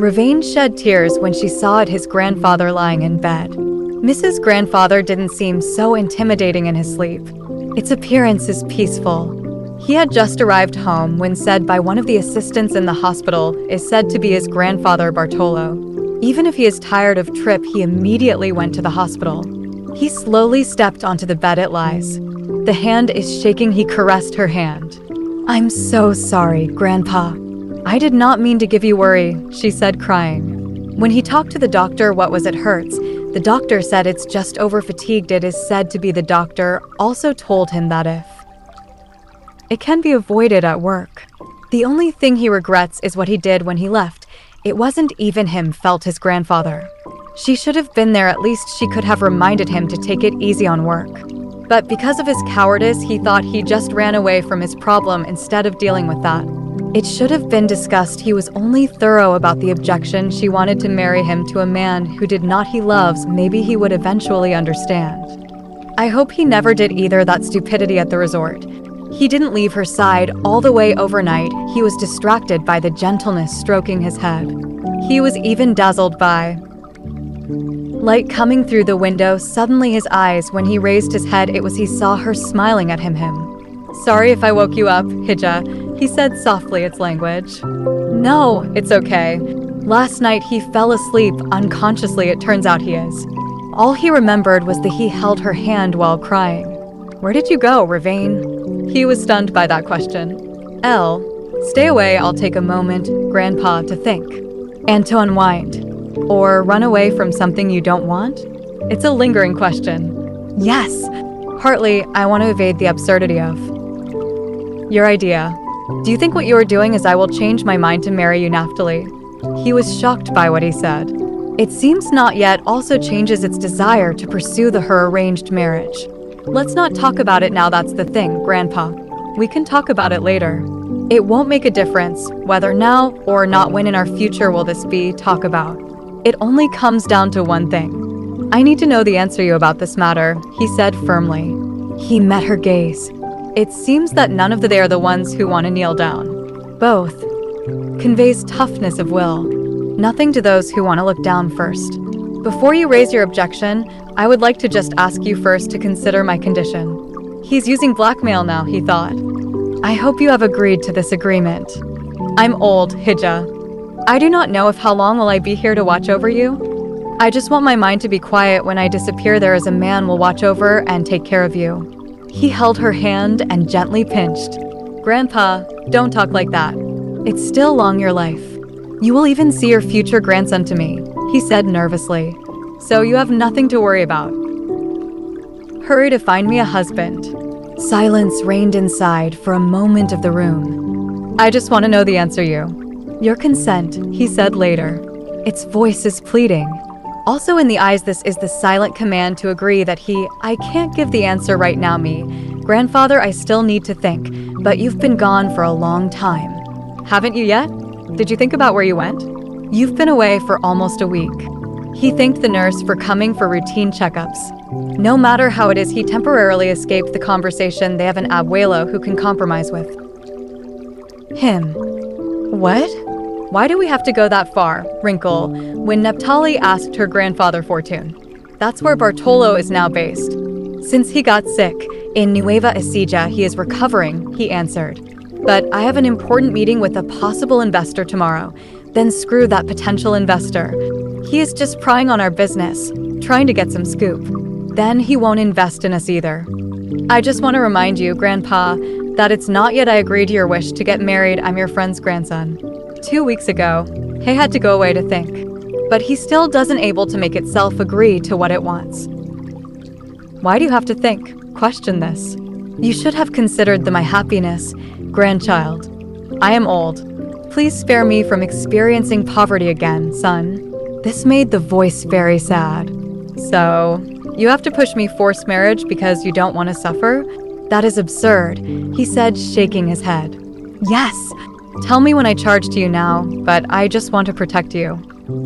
Reveinne shed tears when she saw his grandfather lying in bed. Mrs. Grandfather didn't seem so intimidating in his sleep. Its appearance is peaceful. He had just arrived home when said by one of the assistants in the hospital is said to be his grandfather Bartolo. Even if he is tired of Trip, he immediately went to the hospital. He slowly stepped onto the bed it lies. The hand is shaking, he caressed her hand. I'm so sorry, Grandpa. I did not mean to give you worry, she said, crying. When he talked to the doctor what was it hurts, the doctor said it's just over fatigued. It is said to be the doctor also told him that if it can be avoided at work. The only thing he regrets is what he did when he left. It wasn't even him felt his grandfather. She should have been there, at least she could have reminded him to take it easy on work. But because of his cowardice, he thought he just ran away from his problem instead of dealing with that. It should have been discussed he was only thorough about the objection she wanted to marry him to a man who did not he loves, maybe he would eventually understand. I hope he never did either that stupidity at the resort. He didn't leave her side all the way overnight, he was distracted by the gentleness stroking his head. He was even dazzled by Light coming through the window, suddenly his eyes, when he raised his head, it was he saw her smiling at him. him. Sorry if I woke you up, Hija, he said softly its language. No, it's okay. Last night he fell asleep, unconsciously it turns out he is. All he remembered was that he held her hand while crying. Where did you go, Reveinne? He was stunned by that question. Elle, stay away, I'll take a moment, Grandpa, to think. And to unwind. Or run away from something you don't want? It's a lingering question. Yes. Partly, I want to evade the absurdity of. Your idea. Do you think what you are doing is I will change my mind to marry you, Neptali? He was shocked by what he said. It seems not yet also changes its desire to pursue the her arranged marriage. Let's not talk about it now, that's the thing, Grandpa. We can talk about it later. It won't make a difference whether now or not when in our future will this be talk about. It only comes down to one thing. I need to know the answer you about this matter, he said firmly. He met her gaze. It seems that none of the they are the ones who want to kneel down. Both conveys toughness of will. Nothing to those who want to look down first. Before you raise your objection, I would like to just ask you first to consider my condition. He's using blackmail now, he thought. I hope you have agreed to this agreement. I'm old, Hija, I do not know if how long will I be here to watch over you. I just want my mind to be quiet when I disappear there is a man will watch over and take care of you. He held her hand and gently pinched. Grandpa, don't talk like that. It's still long your life. You will even see your future grandson to me, he said nervously. So you have nothing to worry about. Hurry to find me a husband. Silence reigned inside for a moment of the room. I just want to know the answer you. Your consent, he said later. Its voice is pleading. Also in the eyes, this is the silent command to agree that he, I can't give the answer right now, me. Grandfather, I still need to think, but you've been gone for a long time. Haven't you yet? Did you think about where you went? You've been away for almost a week. He thanked the nurse for coming for routine checkups. No matter how it is, he temporarily escaped the conversation. They have an abuelo who can compromise with. Him. What? Why do we have to go that far, Wrinkle, when Neptali asked her grandfather Fortune? That's where Bartolo is now based. Since he got sick, in Nueva Ecija he is recovering, he answered. But I have an important meeting with a possible investor tomorrow. Then screw that potential investor. He is just prying on our business, trying to get some scoop. Then he won't invest in us either. I just want to remind you, Grandpa, that it's not yet I agree to your wish to get married. I'm your friend's grandson. Two weeks ago, Hay had to go away to think, but he still doesn't able to make itself agree to what it wants. Why do you have to think? Question this. You should have considered the my happiness, grandchild. I am old. Please spare me from experiencing poverty again, son. This made the voice very sad. So, you have to push me forced marriage because you don't want to suffer? That is absurd, he said, shaking his head. Yes, Tell me when I charge to you now, but I just want to protect you.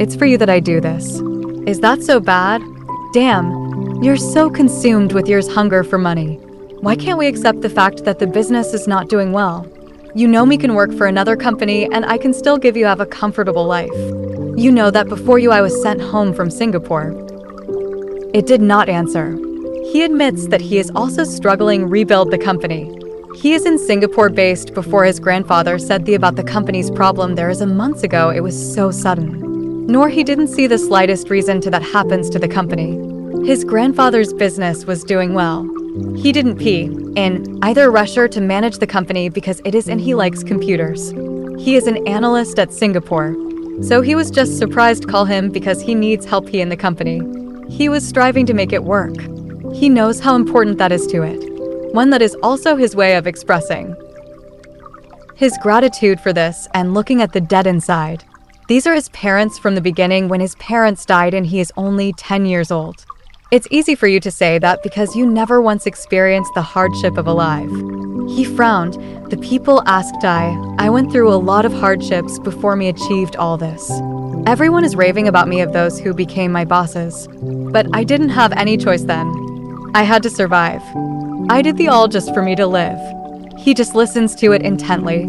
It's for you that I do this. Is that so bad? Damn, you're so consumed with your hunger for money. Why can't we accept the fact that the business is not doing well? You know me can work for another company and I can still give you have a comfortable life. You know that before you I was sent home from Singapore. It did not answer. He admits that he is also struggling rebuild the company. He is in Singapore based before his grandfather said the about the company's problem there is a months ago it was so sudden. Nor he didn't see the slightest reason to that happens to the company. His grandfather's business was doing well. He didn't pee in either rusher to manage the company because it is and he likes computers. He is an analyst at Singapore, so he was just surprised call him because he needs help he in the company. He was striving to make it work. He knows how important that is to it. One that is also his way of expressing his gratitude for this and looking at the dead inside. These are his parents from the beginning when his parents died and he is only 10 years old. It's easy for you to say that because you never once experienced the hardship of alive. He frowned. The people asked I, I went through a lot of hardships before me achieved all this. Everyone is raving about me of those who became my bosses. But I didn't have any choice then. I had to survive. I did the all just for me to live. He just listens to it intently.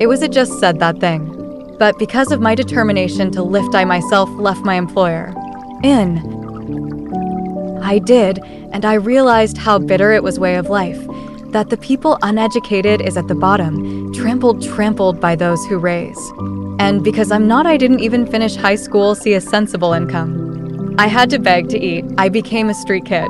It was it just said that thing. But because of my determination to lift I myself left my employer. In. I did, and I realized how bitter it was way of life. That the people uneducated is at the bottom, trampled trampled by those who raise. And because I'm not I didn't even finish high school see a sensible income. I had to beg to eat. I became a street kid.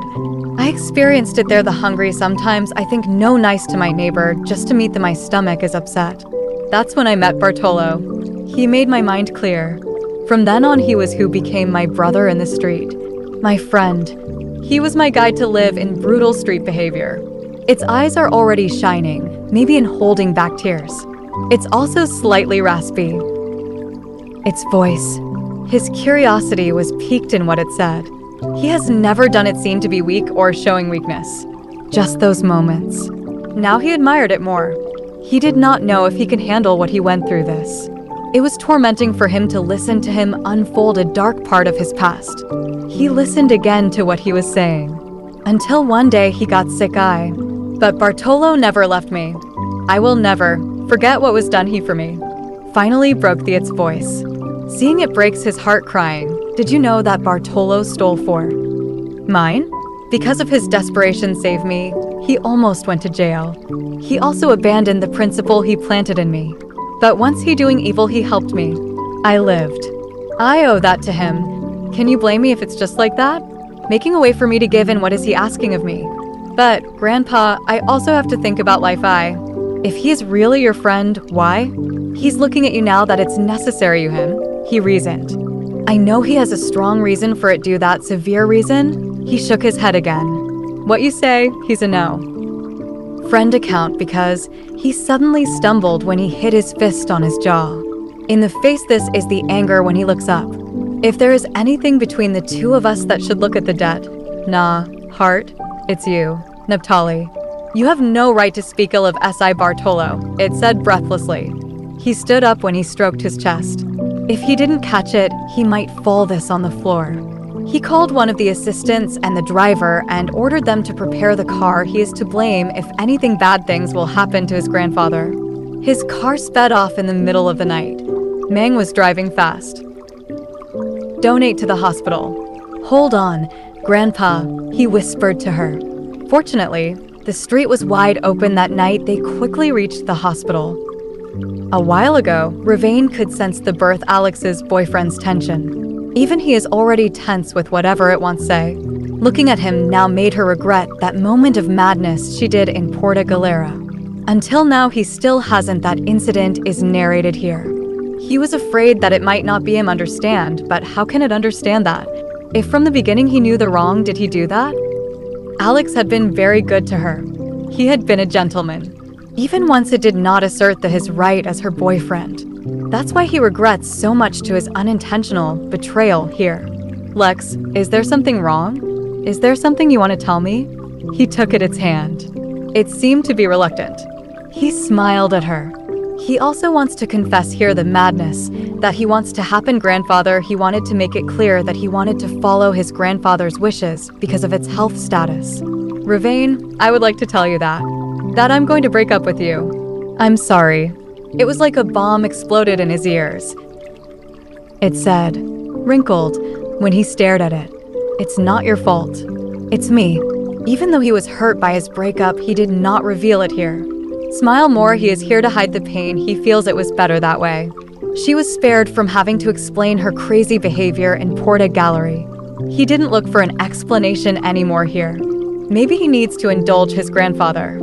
I experienced it there the hungry sometimes I think no nice to my neighbor just to meet that my stomach is upset. That's when I met Bartolo. He made my mind clear. From then on he was who became my brother in the street. My friend, he was my guide to live in brutal street behavior. Its eyes are already shining, maybe in holding back tears. It's also slightly raspy. Its voice. His curiosity was piqued in what it said. He has never done it seem to be weak or showing weakness. Just those moments. Now he admired it more. He did not know if he could handle what he went through this. It was tormenting for him to listen to him unfold a dark part of his past. He listened again to what he was saying. Until one day he got sick eye. But Bartolo never left me. I will never forget what was done he for me. Finally broke the its voice. Seeing it breaks his heart crying. Did you know that Bartolo stole for mine? Because of his desperation save me, he almost went to jail. He also abandoned the principle he planted in me. But once he doing evil, he helped me. I lived. I owe that to him. Can you blame me if it's just like that? Making a way for me to give in what is he asking of me? But, Grandpa, I also have to think about life I. If he is really your friend, why? He's looking at you now that it's necessary you him. He reasoned. I know he has a strong reason for it do that severe reason. He shook his head again. What you say, he's a no friend account because he suddenly stumbled when he hit his fist on his jaw. In the face, this is the anger when he looks up. If there is anything between the two of us that should look at the debt, nah, heart, it's you, Neptali. You have no right to speak ill of S.I. Bartolo, it said breathlessly. He stood up when he stroked his chest. If he didn't catch it, he might fall this on the floor. He called one of the assistants and the driver and ordered them to prepare the car he is to blame if anything bad things will happen to his grandfather. His car sped off in the middle of the night. Mang was driving fast. Donate to the hospital. Hold on, Grandpa, he whispered to her. Fortunately, the street was wide open that night. They quickly reached the hospital. A while ago, Reveinne could sense the birth Alex's boyfriend's tension. Even he is already tense with whatever it wants say. Looking at him now made her regret that moment of madness she did in Puerto Galera. Until now, he still hasn't that incident is narrated here. He was afraid that it might not be him understand, but how can it understand that? If from the beginning he knew the wrong, did he do that? Alex had been very good to her. He had been a gentleman. Even once it did not assert that his right as her boyfriend. That's why he regrets so much to his unintentional betrayal here. Lex, is there something wrong? Is there something you want to tell me? He took at its hand. It seemed to be reluctant. He smiled at her. He also wants to confess here the madness that he wants to happen grandfather he wanted to make it clear that he wanted to follow his grandfather's wishes because of its health status. Reveinne, I would like to tell you that. That I'm going to break up with you. I'm sorry, it was like a bomb exploded in his ears. It said, wrinkled, when he stared at it. It's not your fault. It's me. Even though he was hurt by his breakup, he did not reveal it here. Smile more, he is here to hide the pain. He feels it was better that way. She was spared from having to explain her crazy behavior in Puerto Galera. He didn't look for an explanation anymore here. Maybe he needs to indulge his grandfather.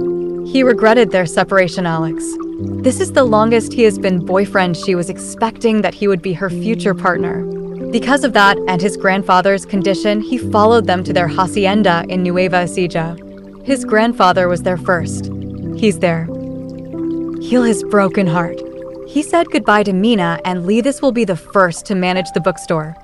He regretted their separation, Alex. This is the longest he has been boyfriend. She was expecting that he would be her future partner. Because of that and his grandfather's condition, he followed them to their hacienda in Nueva Ecija. His grandfather was there first. He's there. Heal his broken heart. He said goodbye to Mina, and Leithis will be the first to manage the bookstore.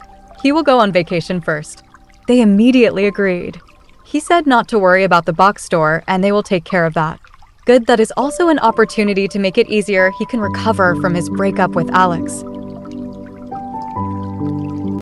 He will go on vacation first. They immediately agreed. He said not to worry about the box store, and they will take care of that. Good, that is also an opportunity to make it easier he can recover from his breakup with Alex.